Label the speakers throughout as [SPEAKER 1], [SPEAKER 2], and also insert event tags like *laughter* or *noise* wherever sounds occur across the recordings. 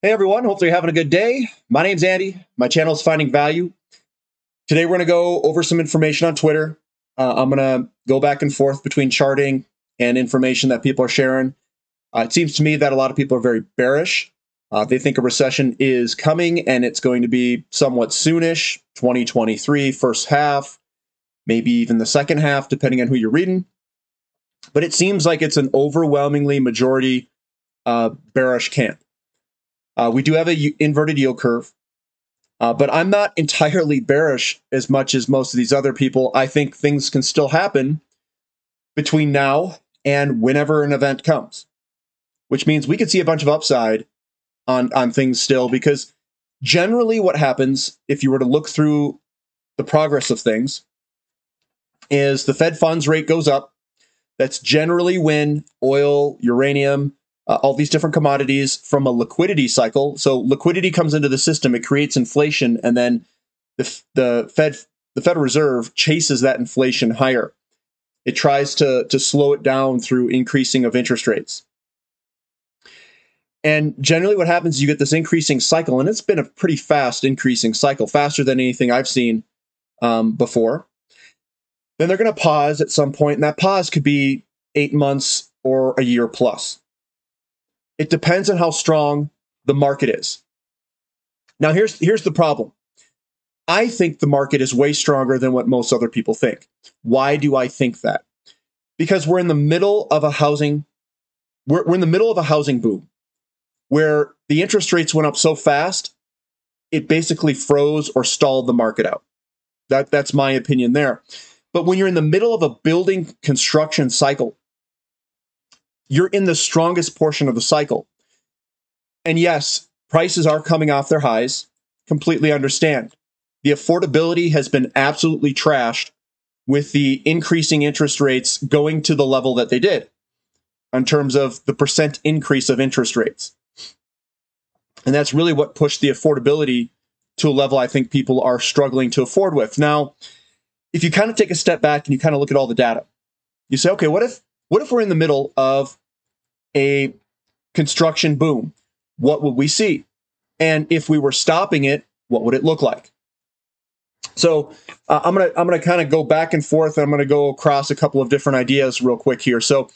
[SPEAKER 1] Hey everyone, hopefully you're having a good day. My name's Andy. My channel is Finding Value. Today we're going to go over some information on Twitter. Uh, I'm going to go back and forth between charting and information that people are sharing. Uh, it seems to me that a lot of people are very bearish. Uh, they think a recession is coming and it's going to be somewhat soonish, 2023, first half, maybe even the second half, depending on who you're reading. But it seems like it's an overwhelmingly majority uh, bearish camp. Uh, we do have a inverted yield curve, uh, but I'm not entirely bearish as much as most of these other people. I think things can still happen between now and whenever an event comes, which means we could see a bunch of upside on on things still because generally what happens if you were to look through the progress of things is the Fed funds rate goes up. That's generally when oil, uranium, uh, all these different commodities from a liquidity cycle. So liquidity comes into the system, it creates inflation, and then the the Fed the Federal Reserve chases that inflation higher. It tries to to slow it down through increasing of interest rates. And generally, what happens is you get this increasing cycle, and it's been a pretty fast increasing cycle, faster than anything I've seen um, before. Then they're going to pause at some point, and that pause could be eight months or a year plus. It depends on how strong the market is. Now, here's, here's the problem. I think the market is way stronger than what most other people think. Why do I think that? Because we're in the middle of a housing, we're, we're in the middle of a housing boom where the interest rates went up so fast, it basically froze or stalled the market out. That, that's my opinion there. But when you're in the middle of a building construction cycle, you're in the strongest portion of the cycle. And yes, prices are coming off their highs. Completely understand. The affordability has been absolutely trashed with the increasing interest rates going to the level that they did in terms of the percent increase of interest rates. And that's really what pushed the affordability to a level I think people are struggling to afford with. Now, if you kind of take a step back and you kind of look at all the data, you say, okay, what if what if we're in the middle of a construction boom? What would we see? And if we were stopping it, what would it look like? So uh, I'm gonna I'm gonna kind of go back and forth. And I'm gonna go across a couple of different ideas real quick here. So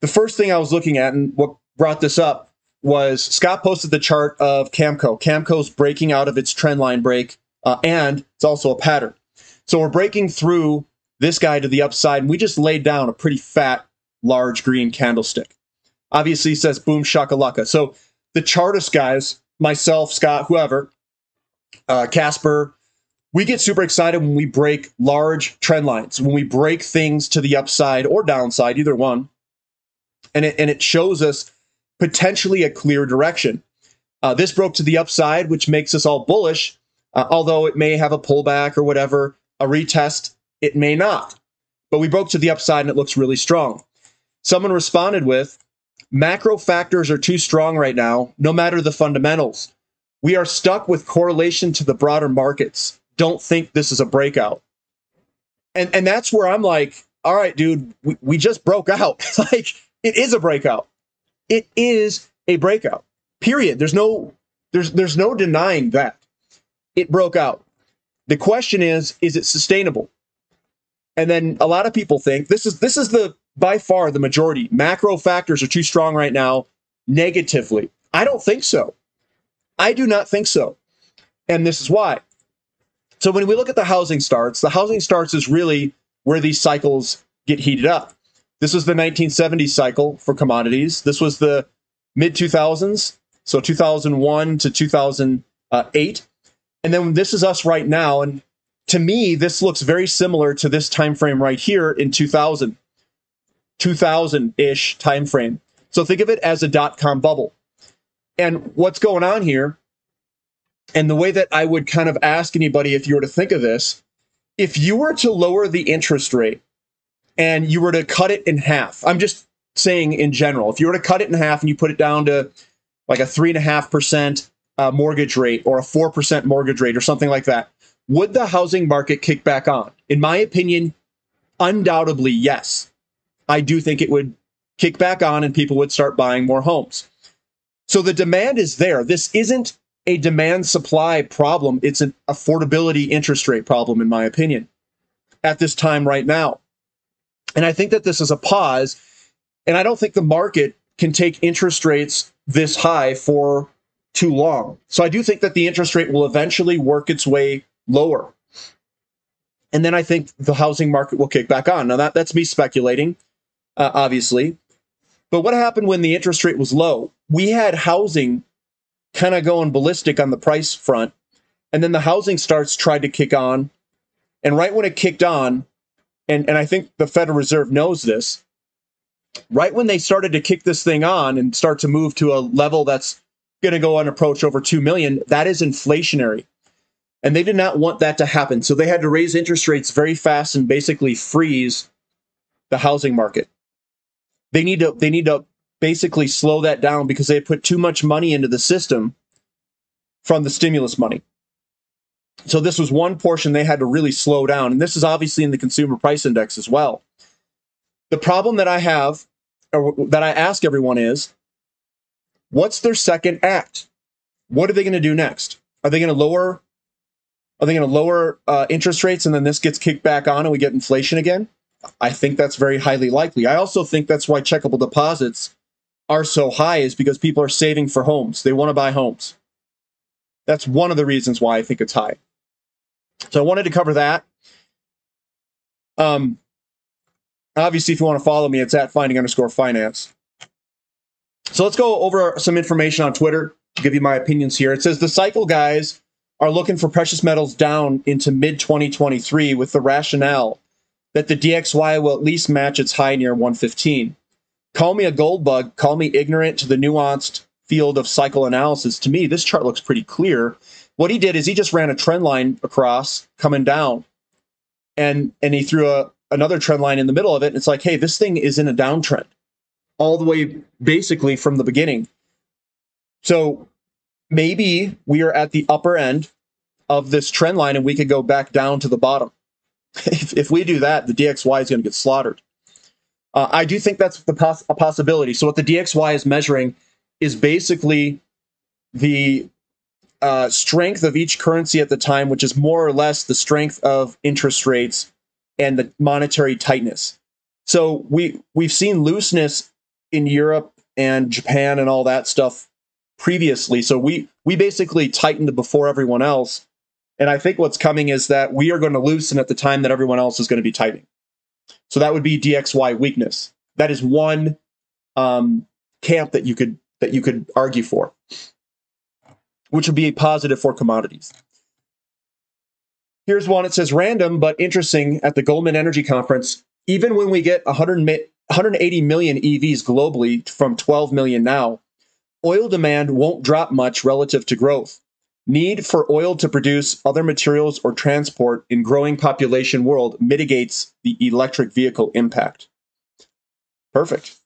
[SPEAKER 1] the first thing I was looking at and what brought this up was Scott posted the chart of Cameco. Cameco's breaking out of its trend line break, uh, and it's also a pattern. So we're breaking through this guy to the upside, and we just laid down a pretty fat, large green candlestick. Obviously, says boom shakalaka. So the chartist guys, myself, Scott, whoever, uh, Casper, we get super excited when we break large trend lines, when we break things to the upside or downside, either one. And it, and it shows us potentially a clear direction. Uh, this broke to the upside, which makes us all bullish, uh, although it may have a pullback or whatever a retest, it may not. But we broke to the upside and it looks really strong. Someone responded with macro factors are too strong right now, no matter the fundamentals. We are stuck with correlation to the broader markets. Don't think this is a breakout. And and that's where I'm like, all right, dude, we, we just broke out. *laughs* like it is a breakout. It is a breakout. Period. There's no there's there's no denying that. It broke out. The question is, is it sustainable? And then a lot of people think this is this is the by far the majority. Macro factors are too strong right now negatively. I don't think so. I do not think so. And this is why. So when we look at the housing starts, the housing starts is really where these cycles get heated up. This was the 1970s cycle for commodities. This was the mid 2000s, so 2001 to 2008. And then this is us right now. And to me, this looks very similar to this time frame right here in 2000, 2000-ish time frame. So think of it as a dot-com bubble. And what's going on here, and the way that I would kind of ask anybody if you were to think of this, if you were to lower the interest rate and you were to cut it in half, I'm just saying in general, if you were to cut it in half and you put it down to like a three and a half percent uh, mortgage rate or a 4% mortgage rate or something like that, would the housing market kick back on? In my opinion, undoubtedly, yes. I do think it would kick back on and people would start buying more homes. So the demand is there. This isn't a demand supply problem, it's an affordability interest rate problem, in my opinion, at this time right now. And I think that this is a pause. And I don't think the market can take interest rates this high for too long. So I do think that the interest rate will eventually work its way lower. And then I think the housing market will kick back on. Now, that, that's me speculating, uh, obviously. But what happened when the interest rate was low? We had housing kind of going ballistic on the price front. And then the housing starts tried to kick on. And right when it kicked on, and, and I think the Federal Reserve knows this, right when they started to kick this thing on and start to move to a level that's going to go and approach over 2 million, that is inflationary. And they did not want that to happen. So they had to raise interest rates very fast and basically freeze the housing market. They need to they need to basically slow that down because they put too much money into the system from the stimulus money. So this was one portion they had to really slow down. And this is obviously in the consumer price index as well. The problem that I have or that I ask everyone is what's their second act? What are they going to do next? Are they going to lower are they going to lower uh, interest rates and then this gets kicked back on and we get inflation again? I think that's very highly likely. I also think that's why checkable deposits are so high is because people are saving for homes. They want to buy homes. That's one of the reasons why I think it's high. So I wanted to cover that. Um, obviously, if you want to follow me, it's at finding underscore finance. So let's go over some information on Twitter to give you my opinions here. It says the cycle guys are looking for precious metals down into mid 2023 with the rationale that the DXY will at least match its high near 115. Call me a gold bug, call me ignorant to the nuanced field of cycle analysis. To me, this chart looks pretty clear. What he did is he just ran a trend line across coming down. And and he threw a another trend line in the middle of it. And it's like, hey, this thing is in a downtrend all the way basically from the beginning. So maybe we are at the upper end of this trend line and we could go back down to the bottom. *laughs* if, if we do that, the DXY is going to get slaughtered. Uh, I do think that's a possibility. So what the DXY is measuring is basically the uh, strength of each currency at the time, which is more or less the strength of interest rates and the monetary tightness. So we we've seen looseness in Europe and Japan and all that stuff previously. So we we basically tightened before everyone else. And I think what's coming is that we are going to loosen at the time that everyone else is going to be tightening. So that would be DXY weakness. That is one um, camp that you could that you could argue for, which would be a positive for commodities. Here's one. It says random but interesting at the Goldman Energy Conference. Even when we get 100, 180 million EVs globally from 12 million now, oil demand won't drop much relative to growth. Need for oil to produce other materials or transport in growing population world mitigates the electric vehicle impact. Perfect.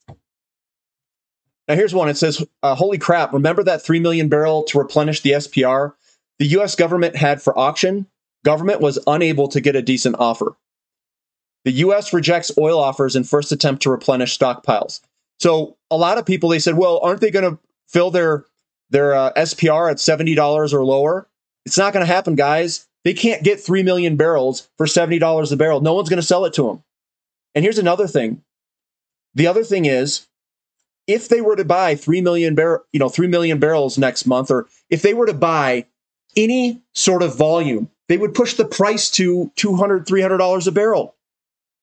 [SPEAKER 1] Now here's one. It says, uh, "Holy crap! Remember that three million barrel to replenish the SPR? The U.S. government had for auction. Government was unable to get a decent offer. The U.S. rejects oil offers in first attempt to replenish stockpiles. So a lot of people they said, well, aren't they going to fill their their uh, SPR at seventy dollars or lower? It's not going to happen, guys. They can't get three million barrels for seventy dollars a barrel. No one's going to sell it to them. And here's another thing. The other thing is, if they were to buy three million barrel, you know, three million barrels next month, or if they were to buy any sort of volume, they would push the price to 200 $300 a barrel.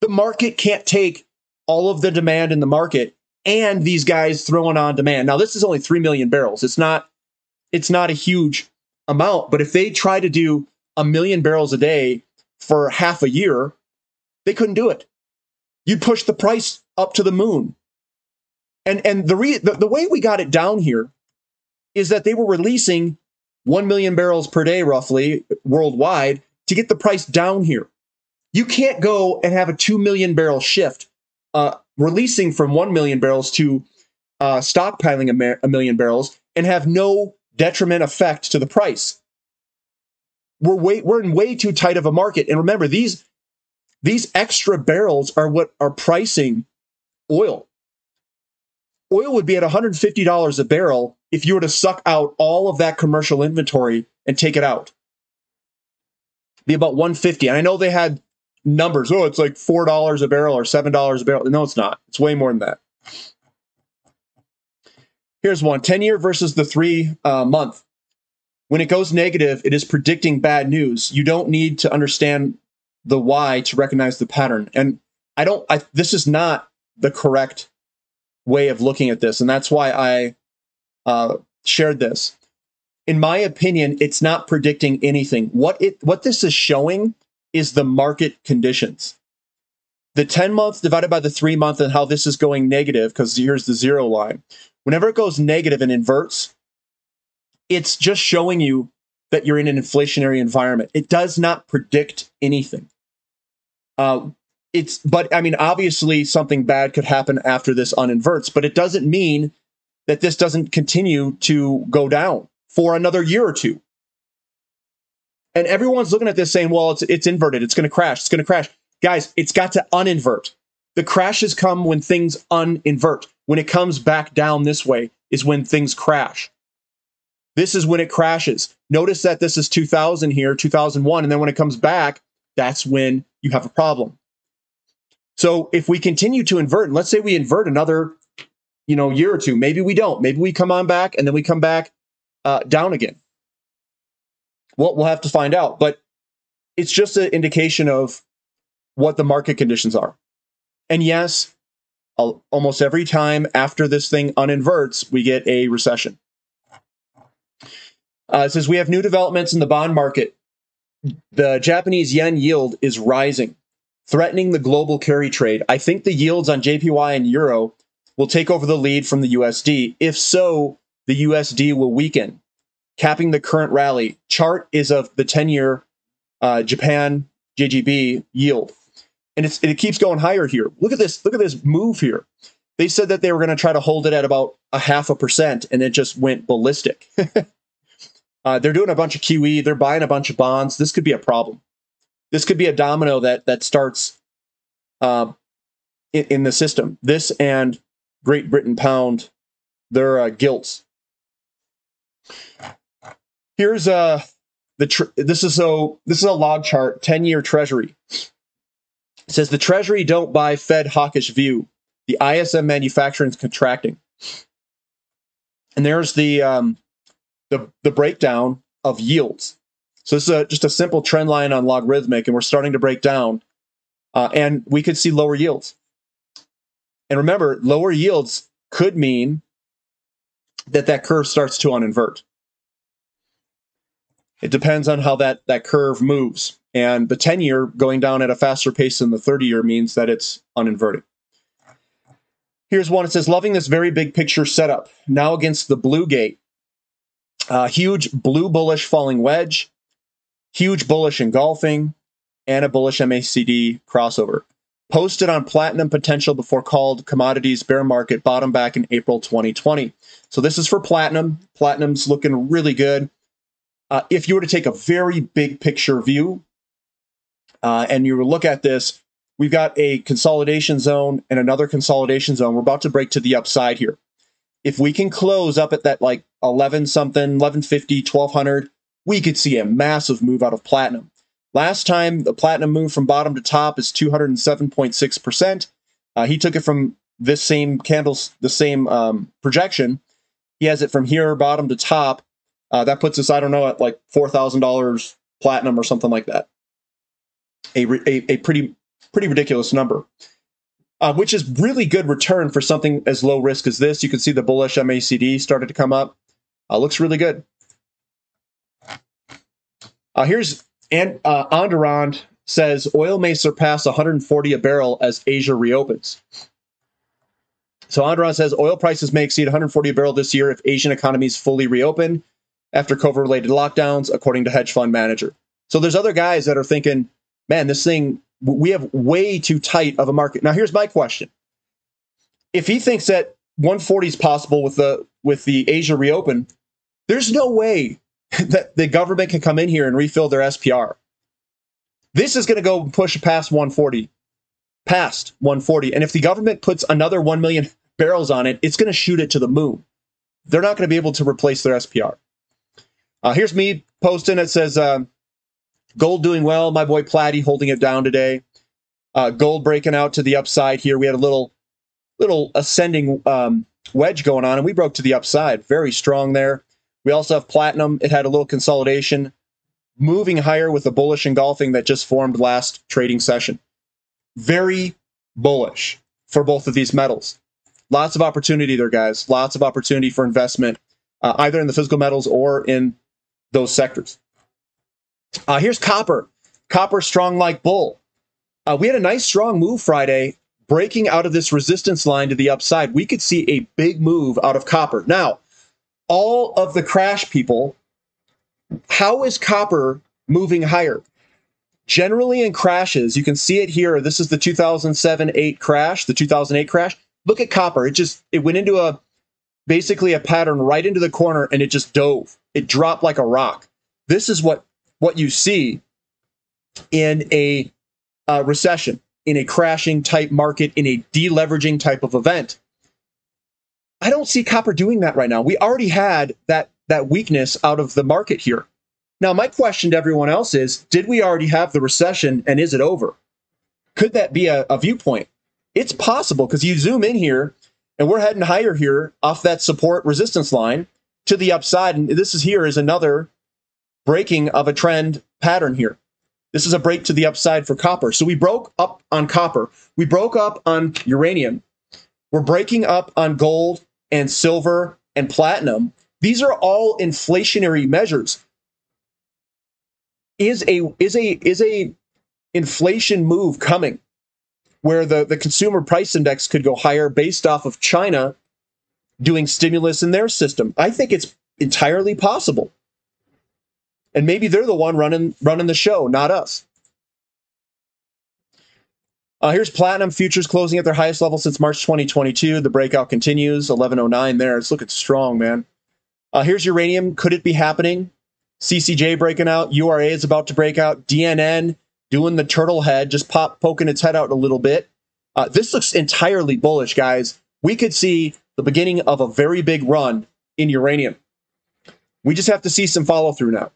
[SPEAKER 1] The market can't take all of the demand in the market and these guys throwing on demand. Now this is only 3 million barrels. It's not it's not a huge amount, but if they try to do a million barrels a day for half a year, they couldn't do it. You'd push the price up to the moon. And and the, re, the the way we got it down here is that they were releasing 1 million barrels per day roughly worldwide to get the price down here. You can't go and have a 2 million barrel shift, uh, releasing from 1 million barrels to uh, stockpiling a, a million barrels and have no detriment effect to the price. We're way, we're in way too tight of a market. And remember, these, these extra barrels are what are pricing oil. oil would be at $150 a barrel if you were to suck out all of that commercial inventory and take it out. Be about 150. And I know they had numbers. Oh, it's like $4 a barrel or $7 a barrel. No, it's not. It's way more than that. Here's one 10 year versus the three uh, month. When it goes negative, it is predicting bad news. You don't need to understand the why to recognize the pattern. And I don't, I, this is not the correct way of looking at this. And that's why I uh, shared this. In my opinion, it's not predicting anything. What it, what this is showing is the market conditions. The 10 month divided by the three month and how this is going negative, because here's the zero line. Whenever it goes negative and inverts, it's just showing you that you're in an inflationary environment. It does not predict anything. Uh, it's, but I mean, obviously something bad could happen after this uninverts, but it doesn't mean that this doesn't continue to go down for another year or two. And everyone's looking at this saying, well, it's, it's inverted. It's going to crash. It's going to crash. Guys, it's got to uninvert. The crashes come when things uninvert. When it comes back down this way is when things crash. This is when it crashes. Notice that this is 2000 here, 2001. And then when it comes back, that's when you have a problem. So if we continue to invert, and let's say we invert another, you know, year or two, maybe we don't. Maybe we come on back and then we come back uh, down again. Well, we'll have to find out. But it's just an indication of what the market conditions are. And yes, almost every time after this thing uninverts, we get a recession. Uh, it says we have new developments in the bond market. The Japanese yen yield is rising, threatening the global carry trade. I think the yields on JPY and euro will take over the lead from the USD. If so, the USD will weaken, capping the current rally. Chart is of the 10 year uh, Japan JGB yield and it's it keeps going higher here. Look at this. Look at this move here. They said that they were going to try to hold it at about a half a percent, and it just went ballistic. *laughs* uh, they're doing a bunch of QE. They're buying a bunch of bonds. This could be a problem. This could be a domino that that starts uh, in, in, the system. This and Great Britain pound their uh, gilts. Here's a the tr- this is so this is a log chart 10 year treasury it says the Treasury don't buy Fed hawkish view. The ISM manufacturing is contracting. And there's the um, the the breakdown of yields. So this is a, just a simple trend line on logarithmic, and we're starting to break down. Uh, and we could see lower yields. And remember, lower yields could mean that that curve starts to uninvert. It depends on how that, that curve moves. And the 10 year going down at a faster pace than the 30 year means that it's uninverted. Here's one. It says, loving this very big picture setup. Now against the blue gate. Uh, huge blue bullish falling wedge, huge bullish engulfing, and a bullish MACD crossover. Posted on platinum potential before called commodities bear market bottom back in April 2020. So this is for platinum. Platinum's looking really good. Uh, if you were to take a very big picture view, uh, and you look at this, we've got a consolidation zone and another consolidation zone. We're about to break to the upside here. If we can close up at that like 11 something, 1150, 1200, we could see a massive move out of platinum. Last time the platinum move from bottom to top is 207.6%. Uh, he took it from this same candles, the same um, projection. He has it from here, bottom to top. Uh, that puts us, I don't know, at like $4,000 platinum or something like that a, a, a pretty pretty ridiculous number. Uh, which is really good return for something as low risk as this. You can see the bullish MACD started to come up. Uh, looks really good. Uh, here's and uh, Andurand says oil may surpass 140 a barrel as Asia reopens. So Andurand says oil prices may exceed 140 a barrel this year if Asian economies fully reopen after COVID-related lockdowns, according to hedge fund manager. So there's other guys that are thinking man, this thing, we have way too tight of a market. Now, here's my question. If he thinks that 140 is possible with the with the Asia reopen, there's no way *laughs* that the government can come in here and refill their SPR. This is going to go push past 140, past 140. And if the government puts another 1 million *laughs* barrels on it, it's going to shoot it to the moon. They're not going to be able to replace their SPR. Uh, here's me posting. It says, uh, gold doing well. My boy Platty holding it down today. Uh, gold breaking out to the upside here. We had a little, little ascending um, wedge going on, and we broke to the upside. Very strong there. We also have platinum. It had a little consolidation, moving higher with the bullish engulfing that just formed last trading session. Very bullish for both of these metals. Lots of opportunity there, guys. Lots of opportunity for investment, uh, either in the physical metals or in those sectors. Uh, here's copper. Copper strong like bull. Uh, we had a nice strong move Friday, breaking out of this resistance line to the upside. We could see a big move out of copper. Now, all of the crash people, how is copper moving higher? Generally, in crashes, you can see it here. This is the 2007 8 crash, the 2008 crash. Look at copper. It just it went into a basically a pattern right into the corner and it just dove. It dropped like a rock. This is what what you see in a uh, recession, in a crashing type market, in a deleveraging type of event. I don't see copper doing that right now. We already had that that weakness out of the market here. Now, my question to everyone else is Did we already have the recession and is it over? Could that be a, a viewpoint? It's possible because you zoom in here and we're heading higher here off that support resistance line to the upside. And this is here is another breaking of a trend pattern here. This is a break to the upside for copper. So we broke up on copper. We broke up on uranium. We're breaking up on gold and silver and platinum. These are all inflationary measures is a is a is a inflation move coming where the, the consumer price index could go higher based off of China doing stimulus in their system. I think it's entirely possible. And maybe they're the one running running the show, not us. Uh, here's platinum futures closing at their highest level since March 2022. The breakout continues, 1109 there. It's looking strong, man. Uh, here's uranium. Could it be happening? CCJ breaking out. URA is about to break out. DNN doing the turtle head, just pop poking its head out a little bit. Uh, this looks entirely bullish, guys. We could see the beginning of a very big run in uranium. We just have to see some follow through now.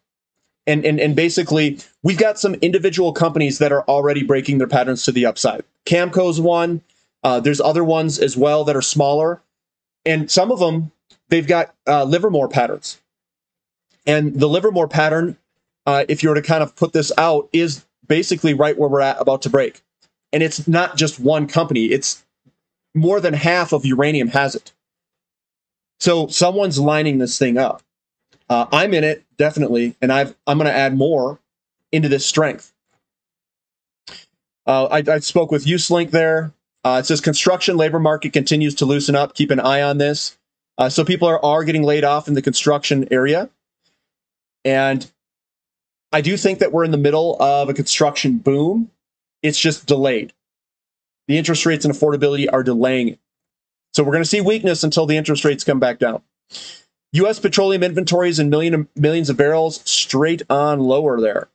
[SPEAKER 1] And, and, and basically, we've got some individual companies that are already breaking their patterns to the upside. Cameco's one. Uh, there's other ones as well that are smaller. And some of them, they've got uh, Livermore patterns. And the Livermore pattern, uh, if you were to kind of put this out, is basically right where we're at about to break. And it's not just one company, it's more than half of uranium has it. So someone's lining this thing up. Uh, I'm in it, definitely, and I've, I'm going to add more into this strength. Uh, I, I, spoke with Uselink there. Uh, it says construction labor market continues to loosen up. Keep an eye on this. Uh, so people are, are getting laid off in the construction area. And I do think that we're in the middle of a construction boom. It's just delayed. The interest rates and affordability are delaying it. So we're going to see weakness until the interest rates come back down. U.S. petroleum inventories and million, millions of barrels straight on lower there.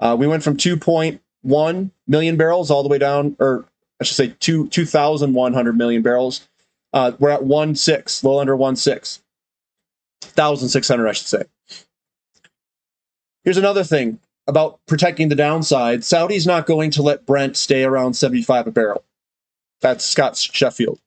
[SPEAKER 1] Uh, we went from 2.1 million barrels all the way down, or I should say 2, 2,100 million barrels. Uh, we're at 1.6, a little under 1.6. 1,600, I should say. Here's another thing about protecting the downside Saudi's not going to let Brent stay around 75 a barrel. That's Scott Sheffield.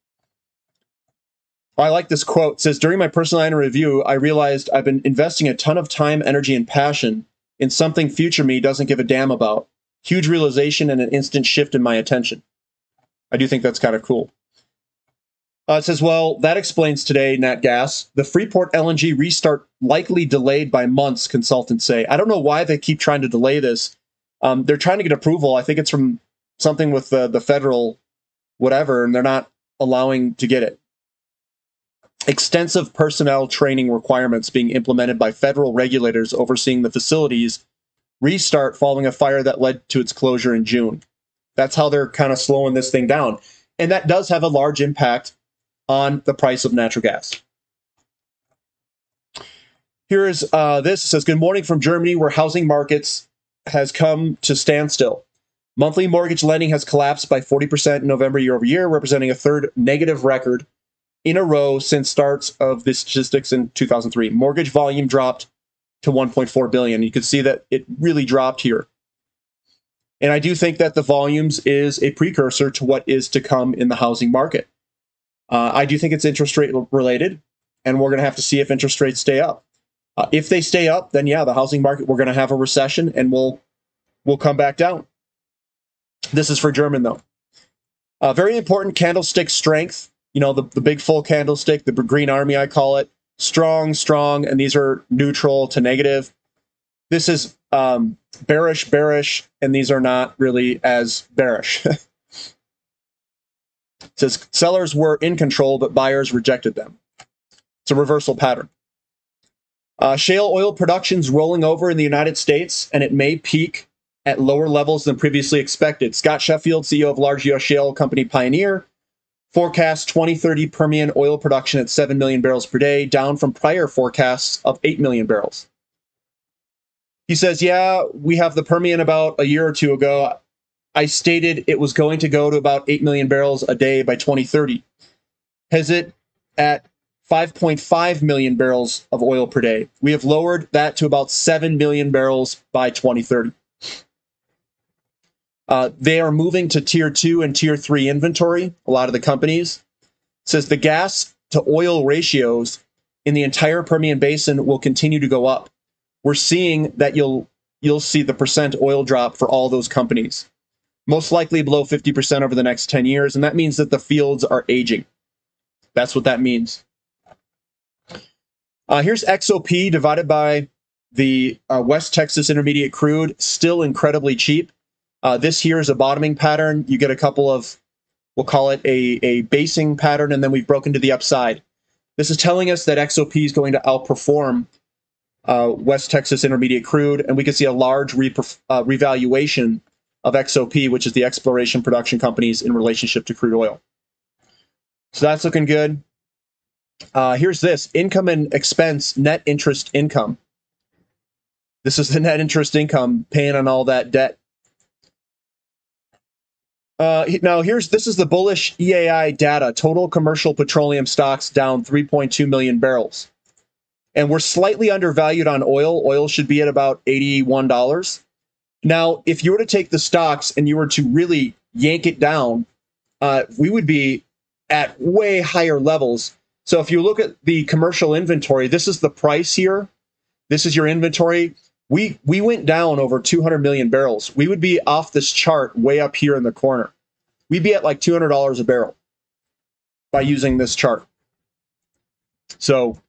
[SPEAKER 1] I like this quote. It says, During my personal line review, I realized I've been investing a ton of time, energy, and passion in something future me doesn't give a damn about. Huge realization and an instant shift in my attention. I do think that's kind of cool. Uh, it says, well, that explains today, Nat Gas. The Freeport LNG restart likely delayed by months, consultants say. I don't know why they keep trying to delay this. Um, they're trying to get approval. I think it's from something with the, the federal whatever, and they're not allowing to get it. Extensive personnel training requirements being implemented by federal regulators overseeing the facilities restart following a fire that led to its closure in June. That's how they're kind of slowing this thing down. And that does have a large impact on the price of natural gas. Here is uh, this. It says, Good morning from Germany, where housing markets has come to standstill. Monthly mortgage lending has collapsed by 40% in November year over year, representing a third negative record in a row since starts of the statistics in 2003. Mortgage volume dropped to 1.4 billion. You can see that it really dropped here. And I do think that the volumes is a precursor to what is to come in the housing market. Uh, I do think it's interest rate related, and we're going to have to see if interest rates stay up. Uh, if they stay up, then yeah, the housing market we're going to have a recession, and we'll we'll come back down. This is for German though. Uh, very important candlestick strength. You know the the big full candlestick, the green army I call it. Strong, strong, and these are neutral to negative. This is um, bearish, bearish, and these are not really as bearish. *laughs* it says sellers were in control, but buyers rejected them. It's a reversal pattern. Uh, shale oil production's rolling over in the United States, and it may peak at lower levels than previously expected. Scott Sheffield, CEO of large U.S. shale company Pioneer, forecasts 2030 Permian oil production at 7 million barrels per day, down from prior forecasts of 8 million barrels. He says, Yeah, we have the Permian about a year or two ago. I stated it was going to go to about 8 million barrels a day by 2030. Has it at 5.5 million barrels of oil per day? We have lowered that to about 7 million barrels by 2030. Uh, they are moving to tier two and tier three inventory, a lot of the companies. It says the gas to oil ratios in the entire Permian Basin will continue to go up we're seeing that you'll you'll see the percent oil drop for all those companies. Most likely below 50% over the next 10 years, and that means that the fields are aging. That's what that means. Uh, here's XOP divided by the uh, West Texas Intermediate crude, still incredibly cheap. Uh, this here is a bottoming pattern. You get a couple of, we'll call it a, a basing pattern, and then we've broken to the upside. This is telling us that XOP is going to outperform uh, West Texas Intermediate crude, and we can see a large re- uh, revaluation of XOP, which is the exploration production companies in relationship to crude oil. So that's looking good. Uh, here's this income and expense net interest income. This is the *laughs* net interest income paying on all that debt. Uh, now here's this is the bullish EAI data. Total commercial petroleum stocks down 3.2 million barrels and we're slightly undervalued on oil. Oil should be at about $81. Now, if you were to take the stocks and you were to really yank it down, uh, we would be at way higher levels. So if you look at the commercial inventory, this is the price here. This is your inventory. We we went down over 200 million barrels. We would be off this chart way up here in the corner. We'd be at like $200 a barrel by using this chart. So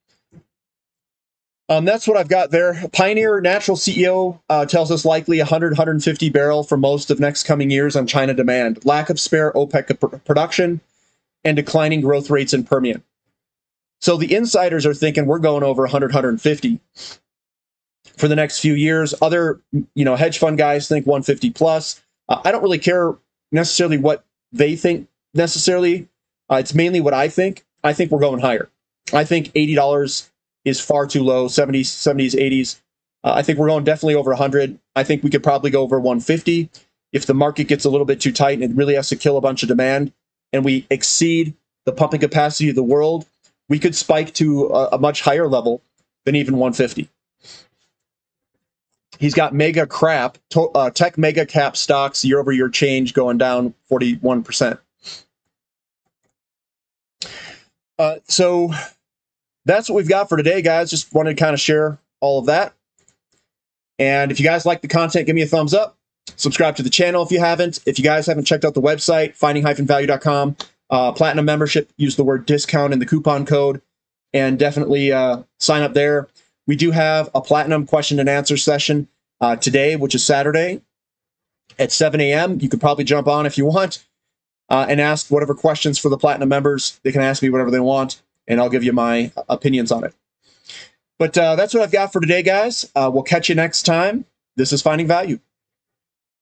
[SPEAKER 1] um, that's what I've got there. Pioneer Natural CEO uh, tells us likely 100, 150 barrel for most of next coming years on China demand, lack of spare OPEC pr- production, and declining growth rates in Permian. So the insiders are thinking we're going over 100, 150 for the next few years. Other, you know, hedge fund guys think 150 plus. Uh, I don't really care necessarily what they think necessarily. Uh, it's mainly what I think. I think we're going higher. I think $80 is far too low 70s 70s 80s uh, i think we're going definitely over 100 i think we could probably go over 150 if the market gets a little bit too tight and it really has to kill a bunch of demand and we exceed the pumping capacity of the world we could spike to a, a much higher level than even 150 he's got mega crap to, uh, tech mega cap stocks year over year change going down 41% uh, so that's what we've got for today, guys. Just wanted to kind of share all of that. And if you guys like the content, give me a thumbs up. Subscribe to the channel if you haven't. If you guys haven't checked out the website, finding-value.com, uh, platinum membership, use the word discount in the coupon code, and definitely uh, sign up there. We do have a platinum question and answer session uh, today, which is Saturday at 7 a.m. You could probably jump on if you want uh, and ask whatever questions for the platinum members. They can ask me whatever they want and I'll give you my opinions on it. But uh, that's what I've got for today, guys. Uh, we'll catch you next time. This is Finding Value.